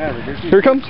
Here it comes.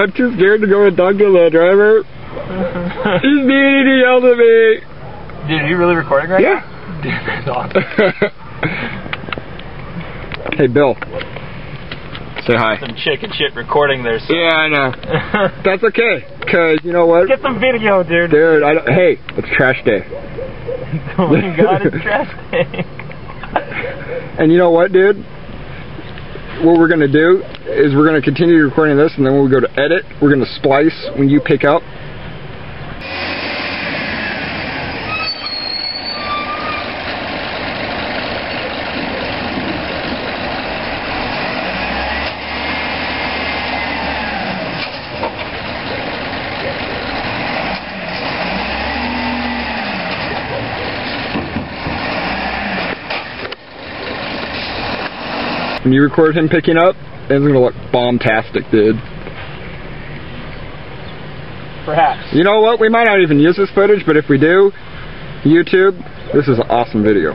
I'm too scared to go and talk to the driver. He's mean. He yelled at me. Dude, are you really recording right Yeah. now? Dude, that's awesome. hey, Bill. Say hi. Some chick and shit recording there. So. Yeah, I know. That's okay. Cause you know what, Get some video, dude. dude. I don't, hey, it's trash day. oh my god, it's trash day. And you know what, dude? What we're gonna do is we're gonna continue recording this, and then when we go to edit, we're gonna splice when you pick up. You record him picking up, it's gonna look bombastic, dude. Perhaps. You know what? We might not even use this footage, but if we do, YouTube, this is an awesome video.